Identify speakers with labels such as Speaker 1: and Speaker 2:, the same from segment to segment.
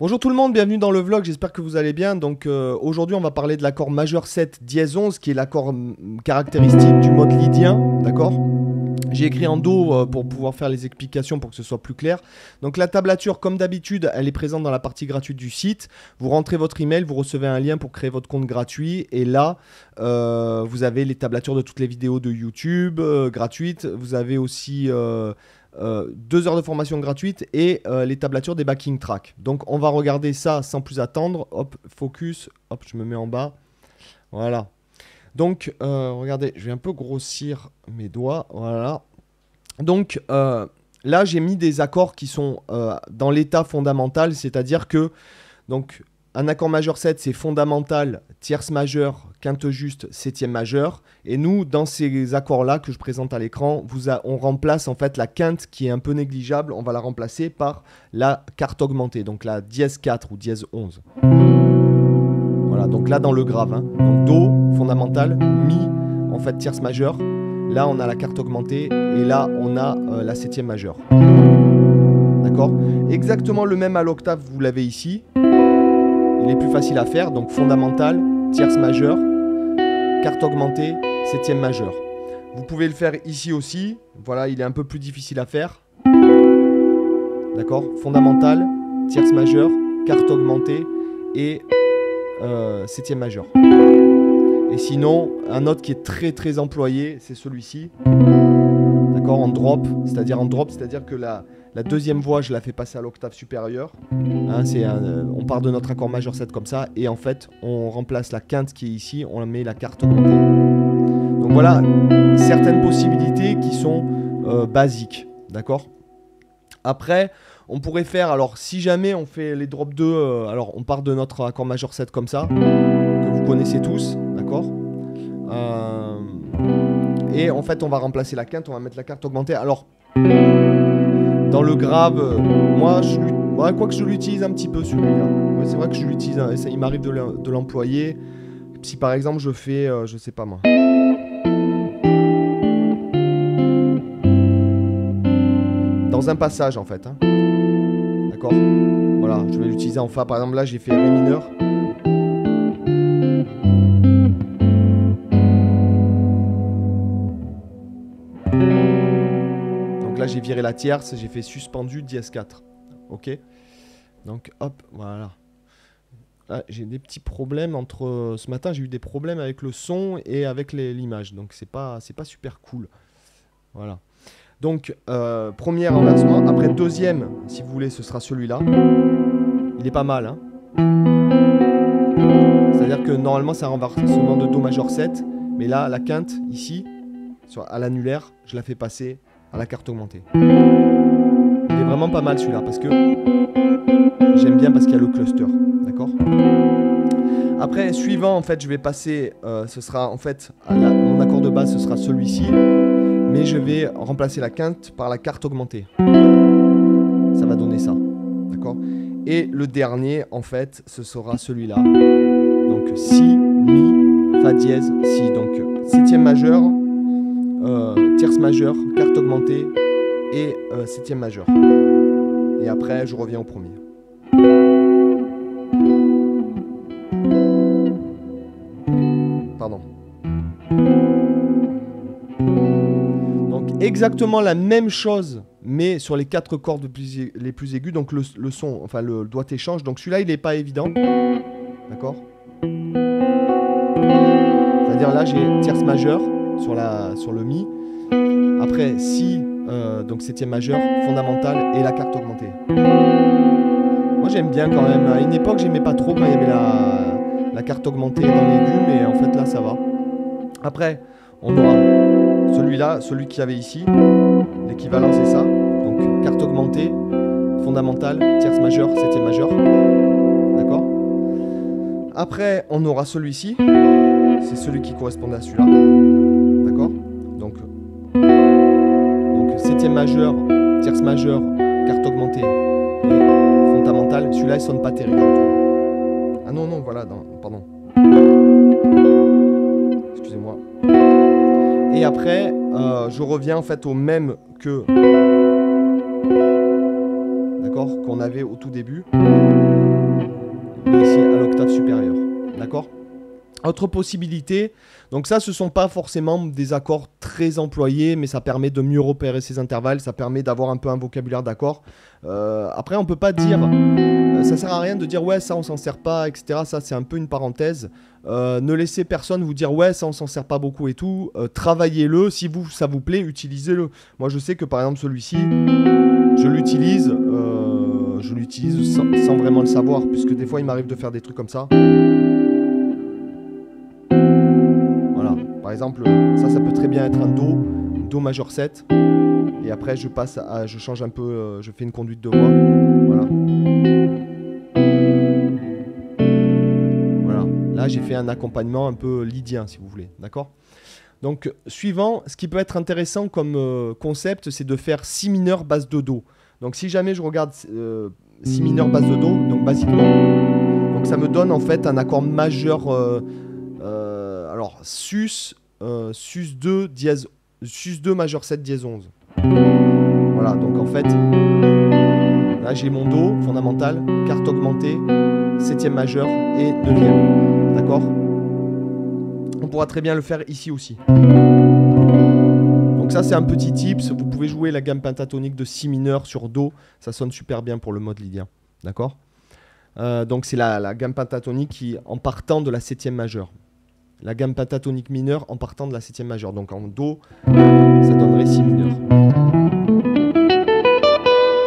Speaker 1: Bonjour tout le monde, bienvenue dans le vlog, j'espère que vous allez bien. Donc euh, aujourd'hui on va parler de l'accord majeur 7 dièse 11 qui est l'accord mm, caractéristique du mode lydien, d'accord? J'ai écrit en dos euh, pour pouvoir faire les explications pour que ce soit plus clair. Donc la tablature, comme d'habitude, elle est présente dans la partie gratuite du site. Vous rentrez votre email, vous recevez un lien pour créer votre compte gratuit. Et là, euh, vous avez les tablatures de toutes les vidéos de YouTube gratuites. Vous avez aussi deux heures de formation gratuite et euh, les tablatures des backing tracks. Donc on va regarder ça sans plus attendre. Hop, focus, hop, je me mets en bas. Voilà. Donc euh, regardez, je vais un peu grossir mes doigts. Voilà. Donc là, j'ai mis des accords qui sont dans l'état fondamental, c'est-à-dire que donc un accord majeur 7, c'est fondamental, tierce majeure, quinte juste, septième majeure. Et nous, dans ces accords-là que je présente à l'écran, on remplace en fait la quinte qui est un peu négligeable, on va la remplacer par la carte augmentée, donc la dièse 4 ou dièse 11. Voilà, donc là dans le grave. Hein. Donc Do, fondamental, Mi, en fait tierce majeure. Là, on a la carte augmentée et là, on a euh, la septième majeure. D'accord? Exactement le même à l'octave, vous l'avez ici il est plus facile à faire, donc fondamental, tierce majeure, carte augmentée, septième majeure. Vous pouvez le faire ici aussi, voilà, il est un peu plus difficile à faire. D'accord? Fondamental, tierce majeure, carte augmentée et euh, septième majeure. Et sinon, un autre qui est très très employé, c'est celui-ci. D'accord? En drop, c'est-à-dire en drop, c'est-à-dire que la, la deuxième voix, je la fais passer à l'octave supérieure. Hein, euh, on part de notre accord majeur 7 comme ça. Et en fait, on remplace la quinte qui est ici, on met la carte augmentée. Donc voilà certaines possibilités qui sont euh, basiques. D'accord? Après, on pourrait faire, alors si jamais on fait les drops 2, euh, alors on part de notre accord majeur 7 comme ça, que vous connaissez tous, d'accord? Et en fait, on va remplacer la quinte, on va mettre la carte augmentée. Alors, dans le grave, moi, je quoi que je l'utilise un petit peu celui-là. c'est vrai que je l'utilise, hein, il m'arrive de l'employer. Si par exemple je fais, euh, je sais pas moi. Dans un passage en fait. Hein. D'accord? Voilà, je vais l'utiliser en Fa. Par exemple là j'ai fait Ré mineur. J'ai viré la tierce, j'ai fait suspendu dièse 4. Ok? Donc hop, voilà. j'ai des petits problèmes entre. Ce matin, j'ai eu des problèmes avec le son et avec l'image. Donc c'est pas, pas super cool. Voilà. Donc, euh, premier renversement. Après, deuxième, si vous voulez, ce sera celui-là. Il est pas mal. Hein C'est-à-dire que normalement, c'est un renversement de Do majeur 7. Mais là, la quinte, ici, à l'annulaire, je la fais passer à la carte augmentée. Il est vraiment pas mal celui-là parce que j'aime bien parce qu'il y a le cluster. D'accord? Après, suivant, en fait, je vais passer, euh, ce sera en fait, mon accord de base, ce sera celui-ci, mais je vais remplacer la quinte par la carte augmentée. Ça va donner ça. D'accord? Et le dernier, en fait, ce sera celui-là. Donc, Si, Mi, Fa dièse, Si. Donc, septième majeur, tierce majeure, carte augmentée et euh, septième majeure. Et après, je reviens au premier. Pardon. Donc exactement la même chose, mais sur les quatre cordes les plus aigus. Donc le, son, enfin le doigt change. Donc celui-là, il n'est pas évident. D'accord? C'est-à-dire là, j'ai tierce majeure sur, la, sur le Mi. Après, Si, euh, donc septième majeur, fondamental et la carte augmentée. Moi j'aime bien quand même. À une époque, j'aimais pas trop quand il y avait la, carte augmentée dans l'aigu, mais en fait là ça va. Après, on aura celui-là, celui qu'il y avait ici. L'équivalent c'est ça. Donc carte augmentée, fondamentale, tierce majeure, septième majeure. D'accord? Après, on aura celui-ci. C'est celui qui correspondait à celui-là. Donc, donc septième majeur, tierce majeure, carte augmentée et fondamentale. Celui-là, il sonne pas terrible, Ah non, non, voilà, pardon. Excusez-moi. Et après, euh, je reviens en fait au même que. d'accord, qu'on avait au tout début. ici à l'octave supérieure, d'accord? Autre possibilité, donc ça ce sont pas forcément des accords très employés, mais ça permet de mieux repérer ces intervalles, ça permet d'avoir un peu un vocabulaire d'accords. Euh, après on peut pas dire, euh, ça sert à rien de dire ouais ça on s'en sert pas, etc. Ça c'est un peu une parenthèse. Euh, ne laissez personne vous dire ouais ça on s'en sert pas beaucoup et tout. Travaillez-le, si vous ça vous plaît, utilisez-le. Moi je sais que par exemple celui-ci, je l'utilise, je l'utilise sans vraiment le savoir, puisque des fois il m'arrive de faire des trucs comme ça. Exemple, ça, ça peut très bien être un Do, Do majeur 7. Et après, je passe à, je change un peu, euh, je fais une conduite de voix. Voilà. Voilà. Là, j'ai fait un accompagnement un peu lydien, si vous voulez. D'accord? Donc, suivant, ce qui peut être intéressant comme euh, concept, c'est de faire si mineur, basse de Do. Donc, si jamais je regarde euh, si mineur, basse de Do, donc basiquement, donc ça me donne en fait un accord majeur. alors, sus, euh, sus 2 dièse sus 2 majeur 7 dièse 11. Voilà, donc en fait, là j'ai mon Do fondamental, carte augmentée, 7 majeur et 9 D'accord? On pourra très bien le faire ici aussi. Donc ça c'est un petit tips, vous pouvez jouer la gamme pentatonique de Si mineur sur Do, ça sonne super bien pour le mode lydien. D'accord? Euh, donc c'est la, la, gamme pentatonique qui en partant de la septième majeure la gamme pentatonique mineure en partant de la septième majeure. Donc en Do, ça donnerait Si mineur.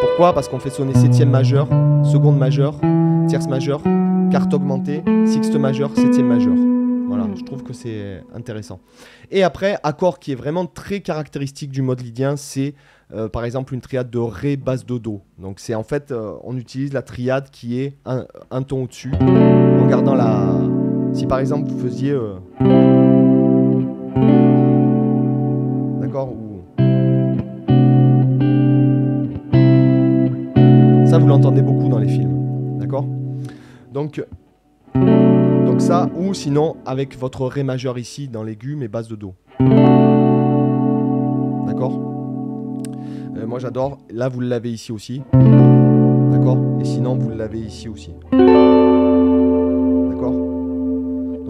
Speaker 1: Pourquoi? Parce qu'on fait sonner septième majeure, seconde majeure, tierce majeure, quarte augmentée, sixte majeure, septième majeure. Voilà, je trouve que c'est intéressant. Et après, accord qui est vraiment très caractéristique du mode lydien, c'est euh, par exemple une triade de Ré basse de Do. Donc c'est en fait, euh, on utilise la triade qui est un, ton au-dessus en gardant la, si par exemple vous faisiez... Euh, d'accord. Ça, vous l'entendez beaucoup dans les films. D'accord? Donc, donc ça, ou sinon avec votre Ré majeur ici dans l'aigu, mais basse de Do. D'accord? Euh, Moi j'adore. Là, vous l'avez ici aussi. D'accord? Et sinon, vous l'avez ici aussi.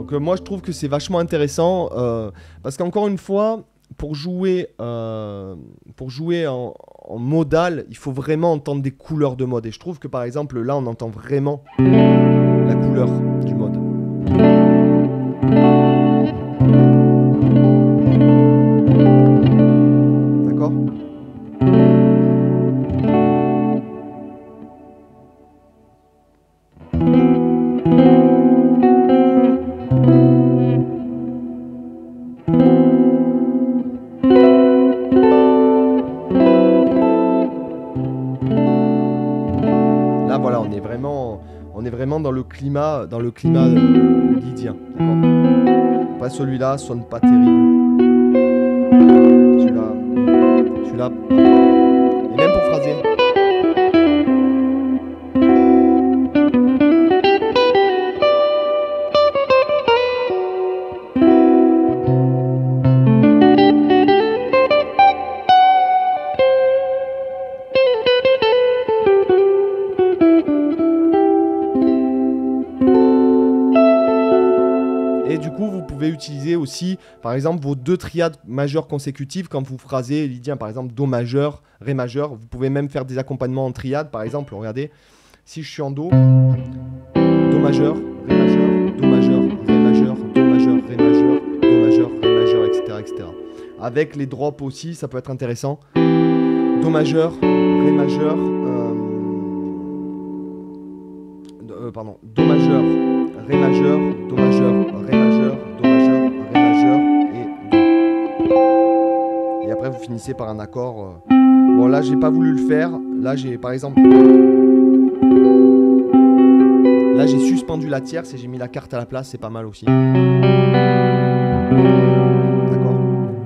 Speaker 1: Donc euh, moi je trouve que c'est vachement intéressant euh, parce qu'encore une fois, pour jouer, euh, en, modal, il faut vraiment entendre des couleurs de mode. Et je trouve que par exemple là on entend vraiment la couleur climat, dans le climat euh, lydien. Pas celui-là sonne pas terrible. Celui-là, celui-là. Et même pour phraser. Par exemple, vos deux triades majeures consécutives quand vous phrasez lydien, par exemple, Do majeur, Ré majeur. Vous pouvez même faire des accompagnements en triade, par exemple. Regardez, si je suis en Do, Do majeur, Ré majeur, Do majeur, Ré majeur, Do majeur, Ré majeur, Do majeur, Ré majeur, etc. etc. Avec les drops aussi, ça peut être intéressant. Do majeur, Ré majeur, euh, euh, pardon, Do majeur, Ré majeur, Do majeur, Ré majeur, Do après vous finissez par un accord. Euh, bon là j'ai pas voulu le faire. Là j'ai par exemple. Là j'ai suspendu la tierce et j'ai mis la carte à la place, c'est pas mal aussi. D'accord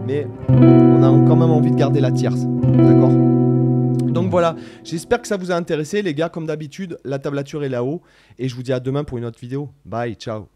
Speaker 1: Mais on a quand même envie de garder la tierce. D'accord donc voilà, j'espère que ça vous a intéressé les gars, comme d'habitude, la tablature est là-haut, et je vous dis à demain pour une autre vidéo. Bye, ciao